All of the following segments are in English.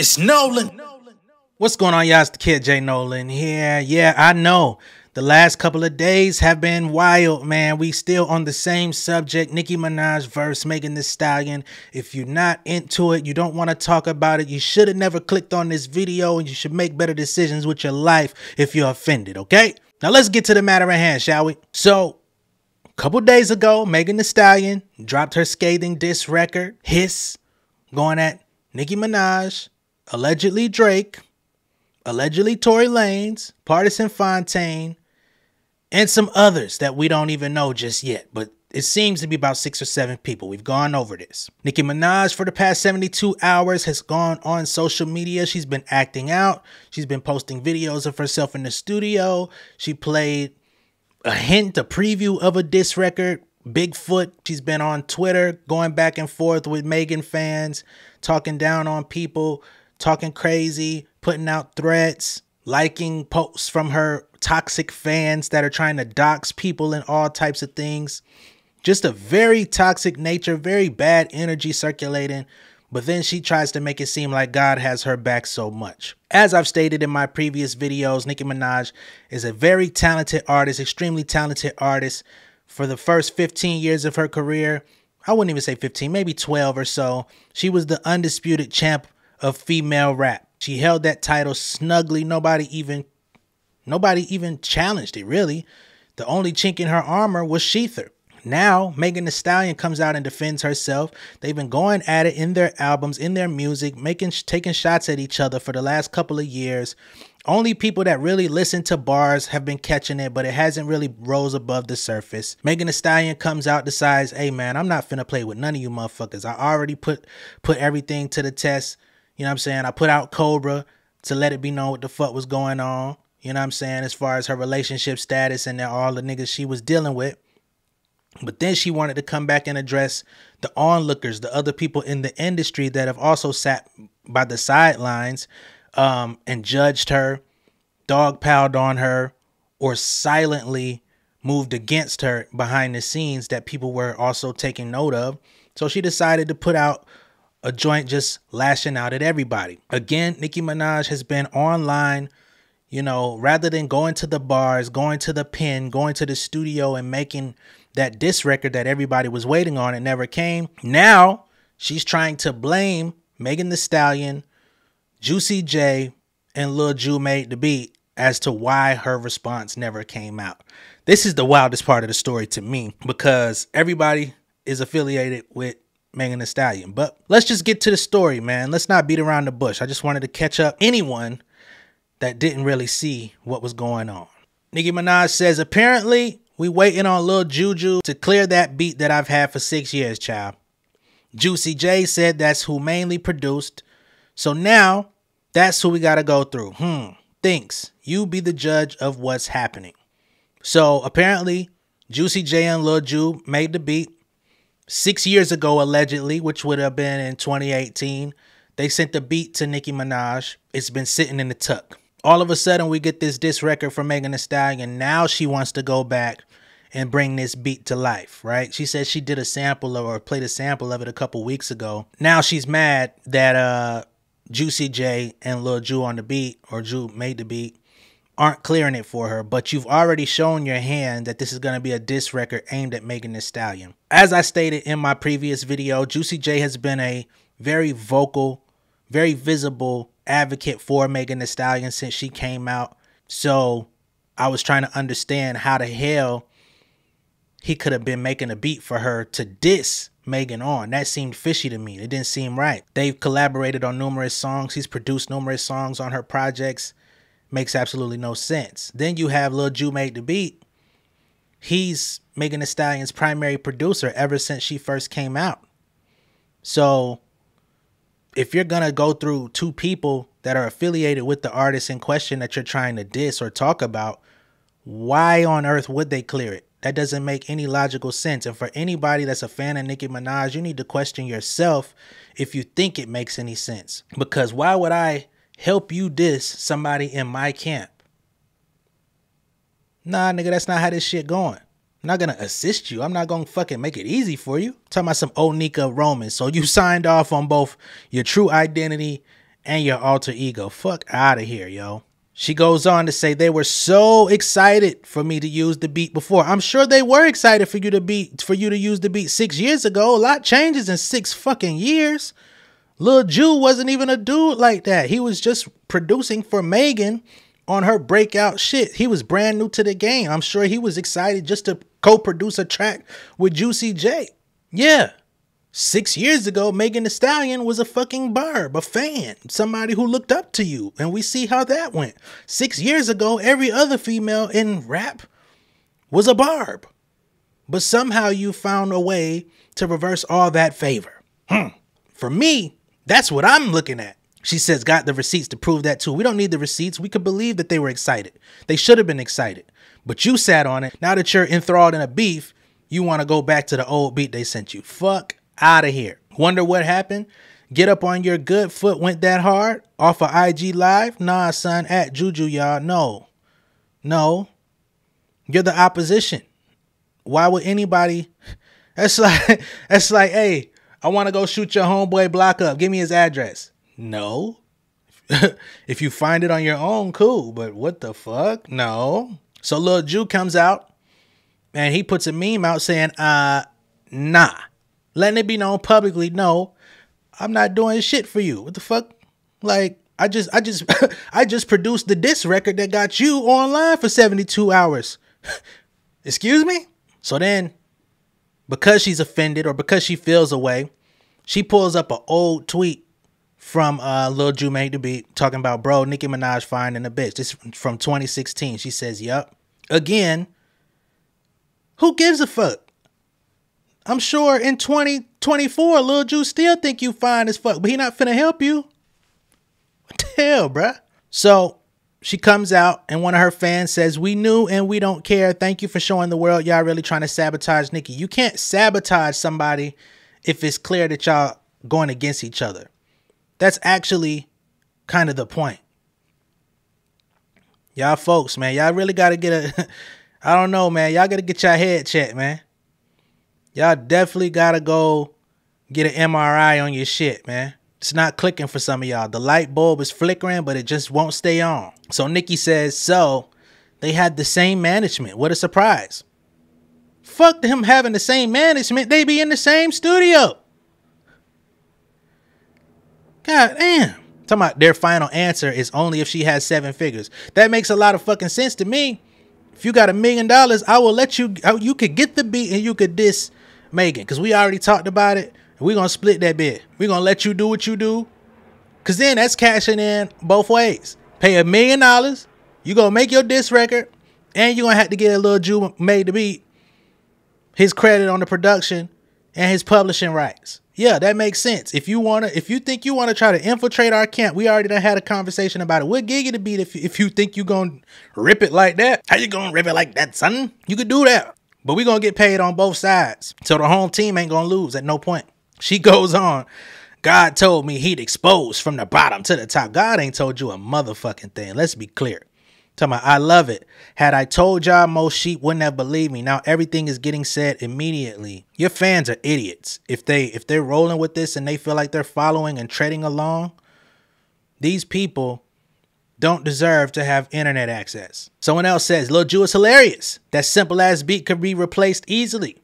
It's Nolan. What's going on, y'all? It's the kid J Nolan here. Yeah, I know. The last couple of days have been wild, man. We still on the same subject. Nicki Minaj verse Megan Thee Stallion. If you're not into it, you don't want to talk about it, you should have never clicked on this video and you should make better decisions with your life if you're offended, okay? Now let's get to the matter at hand, shall we? So, a couple days ago, Megan Thee Stallion dropped her scathing diss record, Hiss, going at Nicki Minaj, allegedly Drake, allegedly Tory Lanez, Pardison Fontaine, and some others that we don't even know just yet, but it seems to be about six or seven people. We've gone over this. Nicki Minaj, for the past 72 hours, has gone on social media. She's been acting out. She's been posting videos of herself in the studio. She played a hint, a preview of a diss record. Bigfoot. She's been on Twitter going back and forth with Megan fans, talking down on people, talking crazy, putting out threats, liking posts from her toxic fans that are trying to dox people and all types of things. Just a very toxic nature, very bad energy circulating. But then she tries to make it seem like God has her back so much. As I've stated in my previous videos, Nicki Minaj is a very talented artist, extremely talented artist. For the first 15 years of her career, I wouldn't even say 15, maybe 12 or so, she was the undisputed champ of female rap. She held that title snugly. Nobody even nobody even challenged it really. The only chink in her armor was Shether. Now, Megan Thee Stallion comes out and defends herself. They've been going at it in their albums, in their music, making taking shots at each other for the last couple of years. Only people that really listen to bars have been catching it, but it hasn't really rose above the surface. Megan Thee Stallion comes out, decides, "Hey man, I'm not finna play with none of you motherfuckers. I already put put everything to the test. You know what I'm saying? I put out Cobra to let it be known what the fuck was going on. You know what I'm saying? As far as her relationship status and all the niggas she was dealing with. But then she wanted to come back and address the onlookers, the other people in the industry that have also sat by the sidelines um, and judged her, dog dogpiled on her, or silently moved against her behind the scenes that people were also taking note of. So she decided to put out a joint just lashing out at everybody. Again, Nicki Minaj has been online, you know, rather than going to the bars, going to the pen, going to the studio and making that diss record that everybody was waiting on and never came. Now she's trying to blame Megan Thee Stallion, Juicy J, and Lil Ju made the beat as to why her response never came out. This is the wildest part of the story to me because everybody is affiliated with Megan Thee Stallion. But let's just get to the story, man. Let's not beat around the bush. I just wanted to catch up anyone that didn't really see what was going on. Nicki Minaj says, apparently we waiting on Lil Juju to clear that beat that I've had for six years, child. Juicy J said that's who mainly produced. So now that's who we got to go through. Hmm. Thinks you be the judge of what's happening. So apparently, Juicy J and Lil Ju made the beat six years ago, allegedly, which would have been in 2018, they sent the beat to Nicki Minaj. It's been sitting in the tuck. All of a sudden, we get this diss record from Megan Thee Stallion. Now she wants to go back and bring this beat to life, right? She said she did a sample of, or played a sample of it a couple weeks ago. Now she's mad that uh, Juicy J and Lil Ju on the beat, or Ju made the beat, aren't clearing it for her, but you've already shown your hand that this is going to be a diss record aimed at Megan Thee Stallion. As I stated in my previous video, Juicy J has been a very vocal, very visible advocate for Megan Thee Stallion since she came out. So I was trying to understand how the hell he could have been making a beat for her to diss Megan on. That seemed fishy to me. It didn't seem right. They've collaborated on numerous songs. He's produced numerous songs on her projects makes absolutely no sense. Then you have Lil Ju made the beat. He's Megan Thee Stallion's primary producer ever since she first came out. So if you're gonna go through two people that are affiliated with the artist in question that you're trying to diss or talk about, why on earth would they clear it? That doesn't make any logical sense. And for anybody that's a fan of Nicki Minaj, you need to question yourself if you think it makes any sense. Because why would I help you diss somebody in my camp. Nah, nigga, that's not how this shit going. I'm not gonna assist you. I'm not gonna fucking make it easy for you. I'm talking about some Onika Roman. So you signed off on both your true identity and your alter ego. Fuck out of here, yo. She goes on to say they were so excited for me to use the beat before. I'm sure they were excited for you to beat for you to use the beat six years ago. A lot changes in six fucking years. Lil Ju wasn't even a dude like that. He was just producing for Megan on her breakout shit. He was brand new to the game. I'm sure he was excited just to co-produce a track with Juicy J. Yeah. Six years ago, Megan Thee Stallion was a fucking barb, a fan, somebody who looked up to you, and we see how that went. Six years ago, every other female in rap was a barb. But somehow you found a way to reverse all that favor. Hmm. For me, that's what I'm looking at. She says, got the receipts to prove that too. We don't need the receipts. We could believe that they were excited. They should have been excited. But you sat on it. Now that you're enthralled in a beef, you want to go back to the old beat they sent you. Fuck out of here. Wonder what happened? Get up on your good foot went that hard off of IG Live? Nah, son, at Juju, y'all. No. No. You're the opposition. Why would anybody that's like that's like, hey, I want to go shoot your homeboy block up. Give me his address. No. if you find it on your own, cool. But what the fuck? No. So Lil Ju comes out and he puts a meme out saying, uh, nah letting it be known publicly, no, I'm not doing shit for you. What the fuck? Like, I just, I just, I just produced the disc record that got you online for 72 hours. Excuse me? So then, because she's offended or because she feels away, she pulls up an old tweet from uh Lil Ju made the beat talking about bro Nicki Minaj finding a bitch. This from 2016. She says, "Yup." Again, who gives a fuck? I'm sure in 2024, Lil Juice still think you fine as fuck, but he not finna help you. What the hell, bruh? So she comes out and one of her fans says, We knew and we don't care. Thank you for showing the world y'all really trying to sabotage Nicki. You can't sabotage somebody if it's clear that y'all going against each other. That's actually kind of the point. Y'all folks, man, y'all really got to get a I don't know, man. Y'all got to get your head checked, man y'all definitely gotta go get an MRI on your shit, man. It's not clicking for some of y'all. The light bulb is flickering, but it just won't stay on. So Nicki says, so they had the same management. What a surprise. Fuck them having the same management. They be in the same studio. God damn. Talking about their final answer is only if she has seven figures. That makes a lot of fucking sense to me. If you got a million dollars, I will let you. You could get the beat and you could diss Megan, because we already talked about it. We're gonna split that bit. We're gonna let you do what you do. Cause then that's cashing in both ways. Pay a million dollars, you gonna make your disc record, and you're gonna have to get a little Ju made to beat his credit on the production and his publishing rights. Yeah, that makes sense. If you wanna, if you think you wanna try to infiltrate our camp, we already done had a conversation about it. What gig it beat if if you think you gonna rip it like that? How you gonna rip it like that, son? You could do that. But we're gonna get paid on both sides. So the home team ain't gonna lose at no point. She goes on. God told me he'd expose from the bottom to the top. God ain't told you a motherfucking thing. Let's be clear. Tell me, I love it. Had I told y'all, most sheep wouldn't have believed me. Now everything is getting said immediately. Your fans are idiots. If they if they're rolling with this and they feel like they're following and treading along, these people don't deserve to have internet access. Someone else says, Lil Ju is hilarious. That simple ass beat could be replaced easily.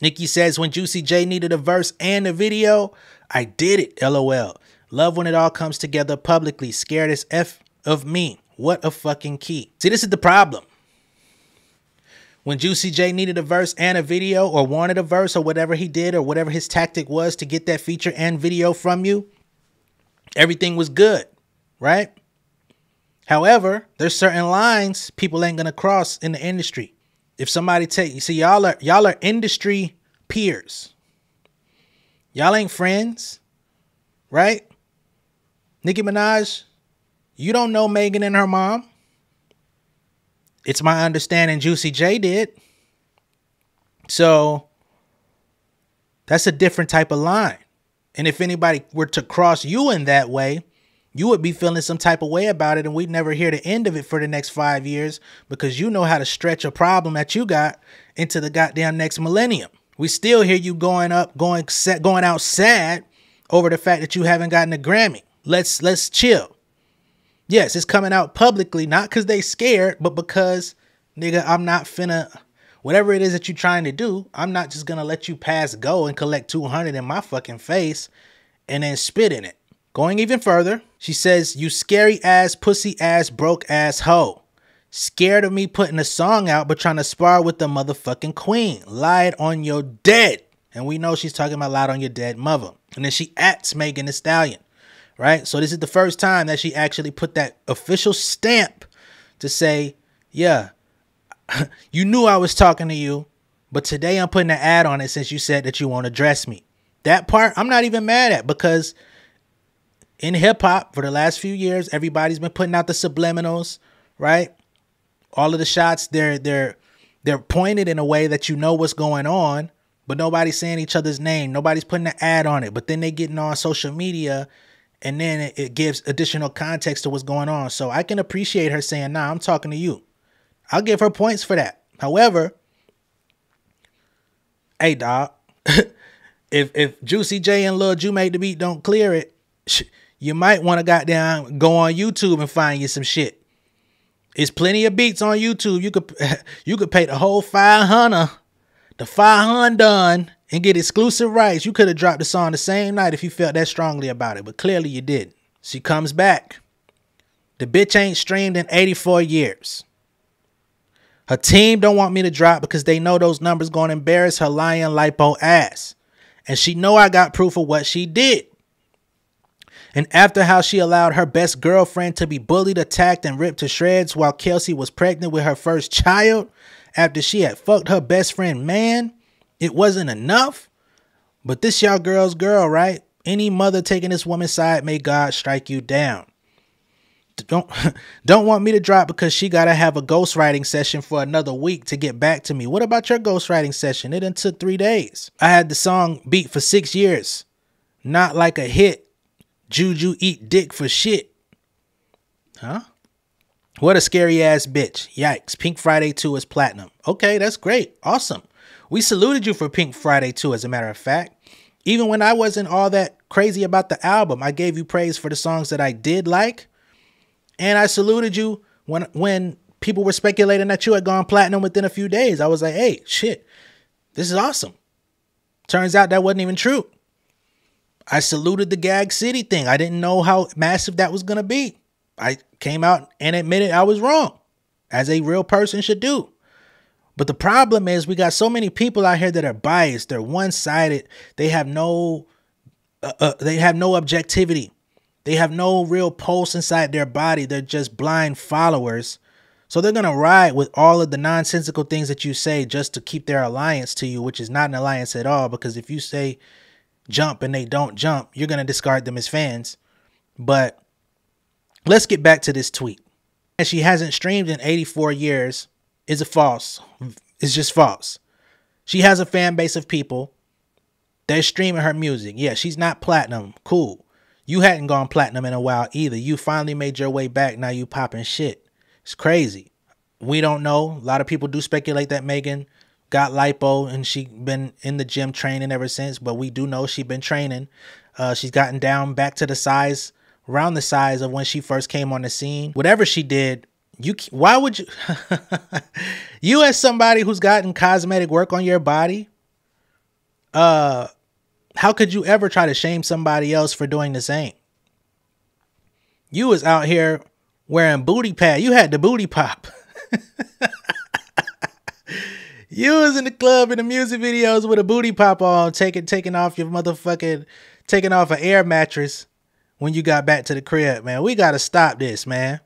Nicki says, when Juicy J needed a verse and a video, I did it, lol. Love when it all comes together publicly. Scared as F of me. What a fucking key. See, this is the problem. When Juicy J needed a verse and a video, or wanted a verse, or whatever he did, or whatever his tactic was to get that feature and video from you, everything was good, right? However, there's certain lines people ain't gonna cross in the industry. If somebody take you see y'all are y'all are industry peers. Y'all ain't friends, right? Nicki Minaj, you don't know Megan and her mom. It's my understanding Juicy J did. So that's a different type of line. And if anybody were to cross you in that way, you would be feeling some type of way about it and we'd never hear the end of it for the next five years because you know how to stretch a problem that you got into the goddamn next millennium. We still hear you going up, going set, going out sad over the fact that you haven't gotten a Grammy. let's let's chill. Yes, it's coming out publicly, not because they scared, but because nigga, I'm not finna whatever it is that you're trying to do, I'm not just gonna let you pass go and collect 200 in my fucking face and then spit in it. Going even further, she says, You scary ass, pussy ass, broke ass hoe. Scared of me putting a song out, but trying to spar with the motherfucking queen. Lied on your dead. And we know she's talking about lied on your dead mother. And then she acts Megan Thee Stallion, right? So this is the first time that she actually put that official stamp to say, yeah, you knew I was talking to you, but today I'm putting an ad on it since you said that you won't address me. That part I'm not even mad at because in hip hop for the last few years, everybody's been putting out the subliminals, right? All of the shots they're they're they're pointed in a way that you know what's going on, but nobody's saying each other's name. Nobody's putting an ad on it. But then they getting on social media and then it, gives additional context to what's going on. So I can appreciate her saying, nah, I'm talking to you. I'll give her points for that. However, hey dog, if if Juicy J and Lil Ju made the beat don't clear it, you might want to goddamn go on YouTube and find you some shit. It's plenty of beats on YouTube. You could you could pay the whole five hundred, the five hundred done, and get exclusive rights. You could have dropped the song the same night if you felt that strongly about it, but clearly you didn't. She comes back. The bitch ain't streamed in 84 years. Her team don't want me to drop because they know those numbers going to embarrass her lying lipo ass. And she know I got proof of what she did. And after how she allowed her best girlfriend to be bullied, attacked, and ripped to shreds while Kelsey was pregnant with her first child, after she had fucked her best friend man, it wasn't enough. But this y'all girl's girl, right? Any mother taking this woman's side, may God strike you down don't don't want me to drop because she gotta have a ghostwriting session for another week to get back to me. What about your ghostwriting session? It took three days. I had the song beat for six years. Not like a hit. Juju eat dick for shit. Huh? What a scary ass bitch. Yikes. Pink Friday 2 is platinum. Okay, that's great. Awesome. We saluted you for Pink Friday 2, as a matter of fact. Even when I wasn't all that crazy about the album, I gave you praise for the songs that I did like and I saluted you when when people were speculating that you had gone platinum within a few days. I was like, hey, shit, this is awesome. Turns out that wasn't even true. I saluted the Gag City thing. I didn't know how massive that was going to be. I came out and admitted I was wrong, as a real person should do. But the problem is, we got so many people out here that are biased. They're one sided. They have no, uh, uh, they have no objectivity. They have no real pulse inside their body. They're just blind followers. So they're going to ride with all of the nonsensical things that you say just to keep their alliance to you, which is not an alliance at all. Because if you say jump and they don't jump, you're going to discard them as fans. But let's get back to this tweet. And she hasn't streamed in 84 years is a false. It's just false. She has a fan base of people. They're streaming her music. Yeah, she's not platinum. Cool. You hadn't gone platinum in a while either. You finally made your way back. Now you popping shit. It's crazy. We don't know. A lot of people do speculate that Megan got lipo and she been in the gym training ever since. But we do know she been training. Uh, she's gotten down back to the size, around the size of when she first came on the scene. Whatever she did, you why would you? you as somebody who's gotten cosmetic work on your body, uh, how could you ever try to shame somebody else for doing the same? You was out here wearing booty pad. You had the booty pop. you was in the club in the music videos with a booty pop on, taking taking off your motherfucking taking off an air mattress when you got back to the crib, man. We gotta stop this, man.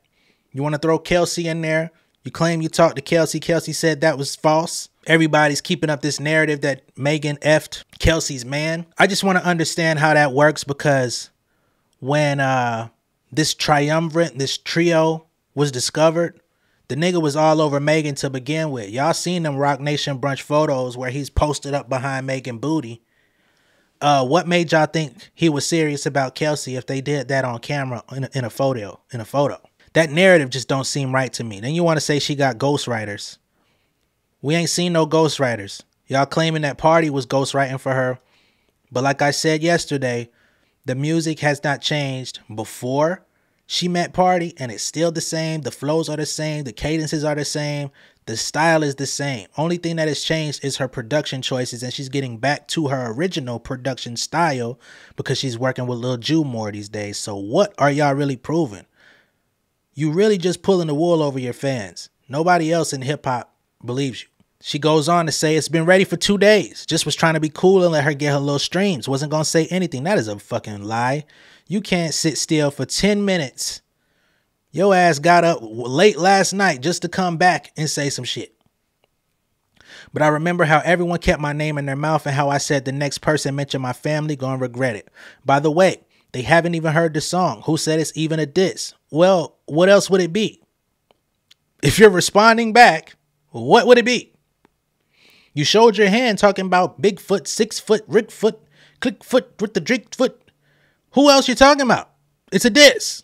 You wanna throw Kelsey in there? You claim you talked to Kelsey. Kelsey said that was false everybody's keeping up this narrative that Megan effed Kelsey's man. I just want to understand how that works because when uh this triumvirate, this trio was discovered, the nigga was all over Megan to begin with. Y'all seen them Roc Nation brunch photos where he's posted up behind Megan booty. Uh, what made y'all think he was serious about Kelsey if they did that on camera in a, in a photo? In a photo, that narrative just don't seem right to me. Then you want to say she got ghostwriters. We ain't seen no ghostwriters. Y'all claiming that Pardi was ghostwriting for her. But like I said yesterday, The music has not changed before she met Pardi, and it's still the same. The flows are the same. The cadences are the same. The style is the same. Only thing that has changed is her production choices, and she's getting back to her original production style because she's working with Lil Ju more these days. So, what are y'all really proving? You really just pulling the wool over your fans. Nobody else in hip hop believes you. She goes on to say it's been ready for two days. Just was trying to be cool and let her get her little streams. Wasn't gonna say anything. That is a fucking lie. You can't sit still for 10 minutes your ass got up late last night just to come back and say some shit. But I remember how everyone kept my name in their mouth and how I said the next person mentioned my family gonna regret it. By the way, they haven't even heard the song. Who said it's even a diss? Well, what else would it be? If you're responding back, what would it be? You showed your hand talking about Bigfoot, six foot, Rick foot, click foot with the Drake foot. Who else you talking about? It's a diss.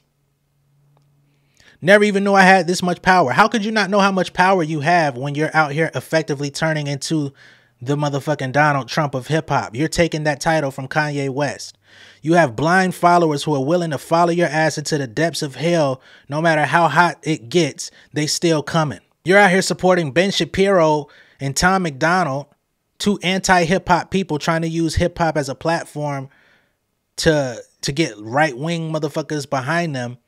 Never even knew I had this much power. How could you not know how much power you have when you're out here effectively turning into the motherfucking Donald Trump of hip hop? You're taking that title from Kanye West. You have blind followers who are willing to follow your ass into the depths of hell no matter how hot it gets, they still coming. You're out here supporting Ben Shapiro and Tom MacDonald, two anti-hip hop people trying to use hip hop as a platform to to get right-wing motherfuckers behind them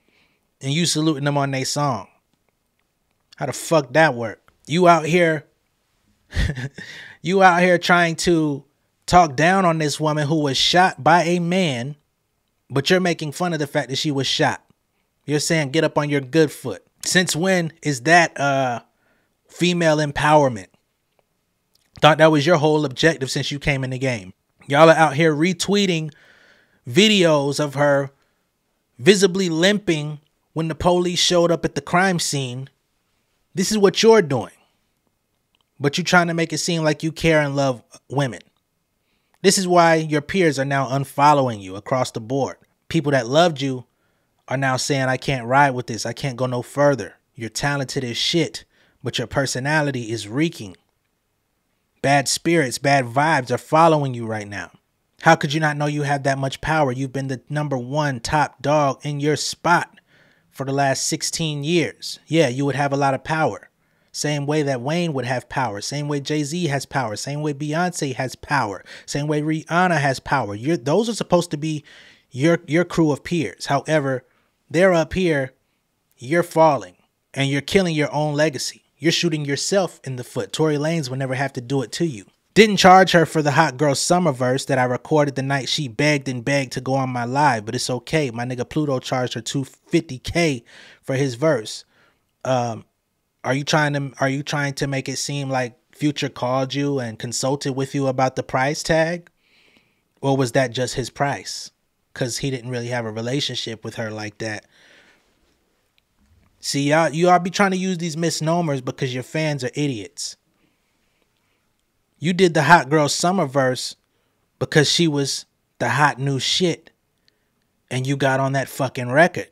and you saluting them on their song. How the fuck that work? You out here you out here trying to talk down on this woman who was shot by a man, but you're making fun of the fact that she was shot. You're saying get up on your good foot. Since when is that uh female empowerment? Thought that was your whole objective since you came in the game. Y'all are out here retweeting videos of her visibly limping when the police showed up at the crime scene, this is what you're doing. But you're trying to make it seem like you care and love women. This is why your peers are now unfollowing you across the board. People that loved you are now saying, I can't ride with this. I can't go no further. You're talented as shit, but your personality is reeking. Bad spirits, bad vibes are following you right now. How could you not know you have that much power? You've been the number one top dog in your spot for the last 16 years, yeah, you would have a lot of power. Same way that Wayne would have power, same way Jay Z has power, same way Beyonce has power, same way Rihanna has power. You're, those are supposed to be your your crew of peers. However, they're up here, you're falling, and you're killing your own legacy. You're shooting yourself in the foot. Tory Lanez will never have to do it to you. Didn't charge her for the Hot Girl Summer verse that I recorded the night she begged and begged to go on my live, but it's okay. My nigga Pluto charged her 250k for his verse. Um, are you trying to are you trying to make it seem like Future called you and consulted with you about the price tag? Or was that just his price? Cuz he didn't really have a relationship with her like that. See, y'all you all be trying to use these misnomers because your fans are idiots. You did the hot girl summer verse because she was the hot new shit. And you got on that fucking record.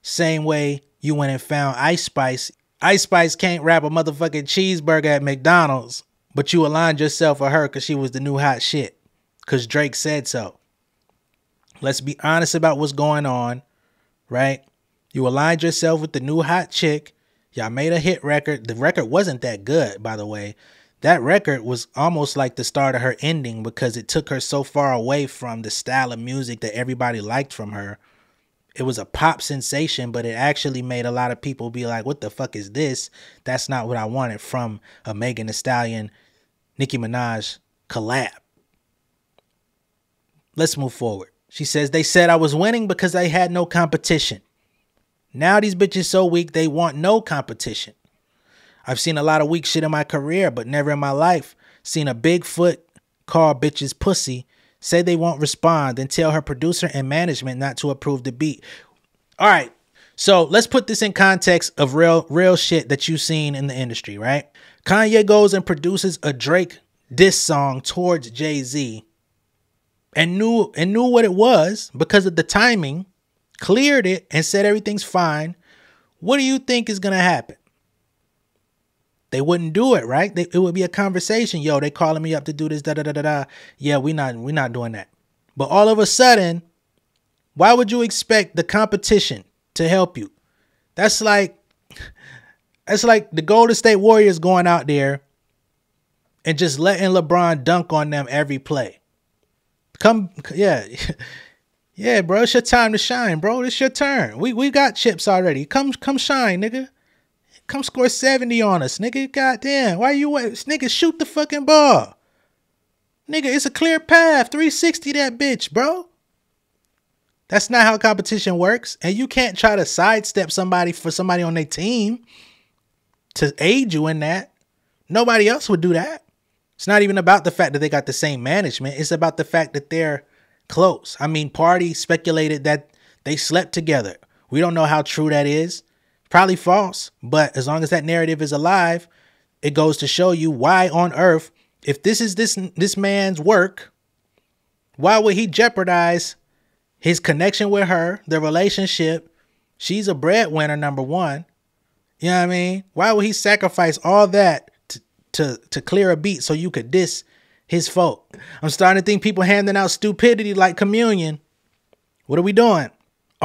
Same way you went and found Ice Spice. Ice Spice can't rap a motherfucking cheeseburger at McDonald's, but you aligned yourself with her because she was the new hot shit. Because Drake said so. Let's be honest about what's going on, right? You aligned yourself with the new hot chick. Y'all made a hit record. The record wasn't that good, by the way that record was almost like the start of her ending because it took her so far away from the style of music that everybody liked from her. It was a pop sensation, but it actually made a lot of people be like, what the fuck is this? That's not what I wanted from a Megan Thee Stallion, Nicki Minaj collab. Let's move forward. She says, they said I was winning because I had no competition. Now these bitches so weak they want no competition. I've seen a lot of weak shit in my career, but never in my life seen a Bigfoot call bitches pussy, say they won't respond, and tell her producer and management not to approve the beat. All right. So let's put this in context of real real shit that you've seen in the industry, right? Kanye goes and produces a Drake diss song towards Jay-Z and knew and knew what it was because of the timing, cleared it and said everything's fine. What do you think is gonna happen? They wouldn't do it, right? They, it would be a conversation. Yo, they calling me up to do this, da da da da da. Yeah, we not we not doing that. But all of a sudden, Why would you expect the competition to help you? That's like that's like the Golden State Warriors going out there and just letting LeBron dunk on them every play. Come yeah. Yeah, bro, it's your time to shine, bro. It's your turn. We we got chips already. Come come shine, nigga. Come score 70 on us, nigga. Goddamn. Why you wait? Nigga, shoot the fucking ball. Nigga, it's a clear path. 360 that bitch, bro. That's not how competition works. And you can't try to sidestep somebody for somebody on their team to aid you in that. Nobody else would do that. It's not even about the fact that they got the same management. It's about the fact that they're close. I mean, Pardi speculated that they slept together. We don't know how true that is. Probably false, but as long as that narrative is alive, it goes to show you why on earth, if this is this this man's work, why would he jeopardize his connection with her, the relationship? She's a breadwinner, number one. You know what I mean? Why would he sacrifice all that to to, to clear a beat so you could diss his folk? I'm starting to think people handing out stupidity like communion. What are we doing?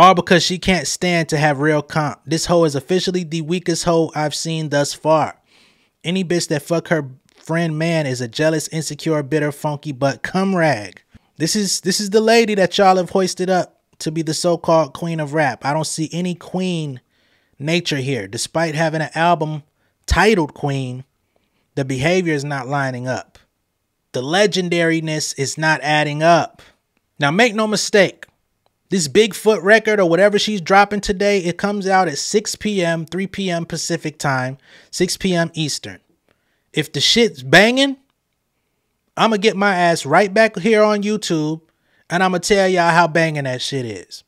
All because she can't stand to have real comp. This hoe is officially the weakest hoe I've seen thus far. Any bitch that fuck her friend man is a jealous, insecure, bitter, funky butt cum rag. This is this is the lady that y'all have hoisted up to be the so-called queen of rap. I don't see any queen nature here. Despite having an album titled Queen, the behavior is not lining up. The legendariness is not adding up. Now make no mistake, this Bigfoot record or whatever she's dropping today, it comes out at 6 p.m., 3 p.m. Pacific time, 6 p.m. Eastern. If the shit's banging, I'm going to get my ass right back here on YouTube and I'm going to tell y'all how banging that shit is.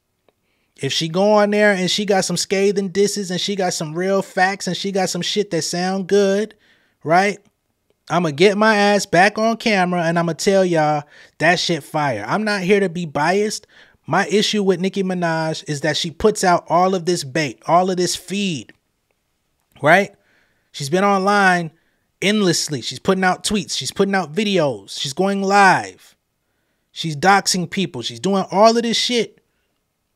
If she go on there and she got some scathing disses and she got some real facts and she got some shit that sound good, right? I'm to get my ass back on camera and I'm to tell y'all that shit fire. I'm not here to be biased, my issue with Nicki Minaj is that she puts out all of this bait, all of this feed, right? She's been online endlessly. She's putting out tweets, she's putting out videos, she's going live, she's doxing people, she's doing all of this shit,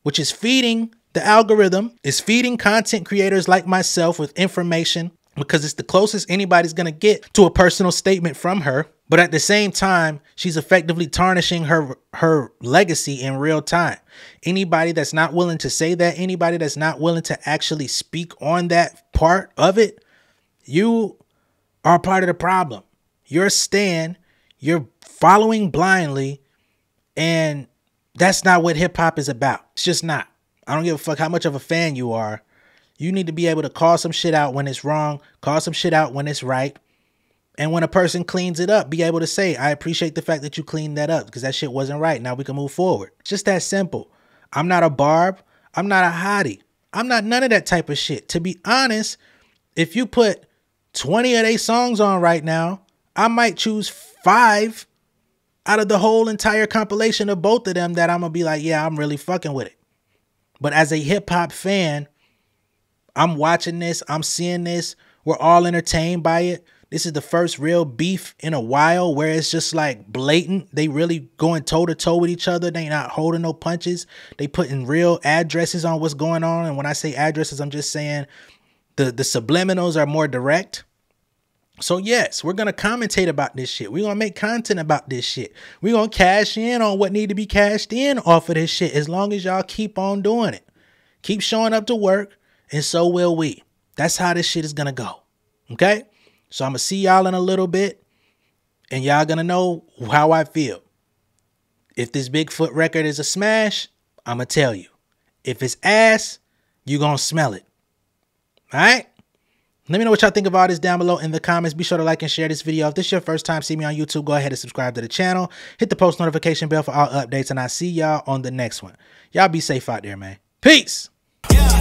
which is feeding the algorithm, is feeding content creators like myself with information because it's the closest anybody's gonna get to a personal statement from her. But at the same time, she's effectively tarnishing her her legacy in real time. Anybody that's not willing to say that, anybody that's not willing to actually speak on that part of it, you are part of the problem. You're stand, you're following blindly, and that's not what hip hop is about. It's just not. I don't give a fuck how much of a fan you are. You need to be able to call some shit out when it's wrong, call some shit out when it's right, and when a person cleans it up, be able to say, I appreciate the fact that you cleaned that up because that shit wasn't right. Now we can move forward. It's just that simple. I'm not a barb. I'm not a hottie. I'm not none of that type of shit. To be honest, if you put 20 of their songs on right now, I might choose five out of the whole entire compilation of both of them that I'm gonna be like, yeah, I'm really fucking with it. But as a hip hop fan, I'm watching this, I'm seeing this, we're all entertained by it. This is the first real beef in a while where it's just like blatant. They really going toe to toe with each other. They not holding no punches. They putting real addresses on what's going on. And when I say addresses, I'm just saying the the subliminals are more direct. So yes, we're gonna commentate about this shit. We're gonna make content about this shit. We're gonna cash in on what need to be cashed in off of this shit as long as y'all keep on doing it. Keep showing up to work, and so will we. That's how this shit is gonna go. Okay? So I'm going to see y'all in a little bit and y'all going to know how I feel. If this Bigfoot record is a smash, I'm going to tell you. If it's ass, you're going to smell it. All right? Let me know what y'all think of all this down below in the comments. Be sure to like and share this video. If this is your first time seeing me on YouTube, go ahead and subscribe to the channel. Hit the post notification bell for all updates, and I'll see y'all on the next one. Y'all be safe out there, man. Peace.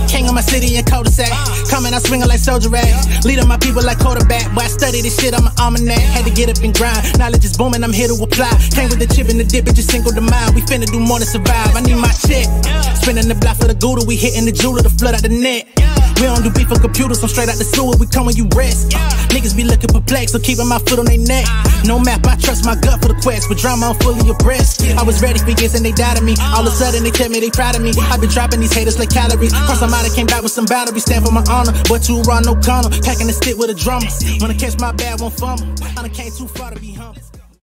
King of my city and cul-de-sac. Coming out swinging like soldier rags. Leading my people like quarterback. Boy, I study this shit, I'm an almanac. Had to get up and grind. Knowledge is booming, I'm here to apply. Came with the chip and the dip, it just single the mind. We finna do more than survive. I need my check. Spinning the block for the gouda, we hitting the jeweler to flood out the net. We don't do beef on computers, I'm straight out the sewer, we come when you rest. Uh, niggas be looking perplexed, so keeping my foot on their neck. No map, I trust my gut for the quest. With drama, I'm fully abreast. I was ready for years and they died doubted me. All of a sudden, they tell me they proud of me. I've been dropping these haters like calories. Cross somebody came back with some boundaries, stand for my honor. But you run no corner. Packing the stick with a drummer. Wanna catch my bad, one fumble. I came too far to be humble.